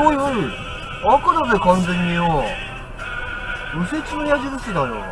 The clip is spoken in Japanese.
おいおい。赤だぜ完全によ。右折の矢印だよ。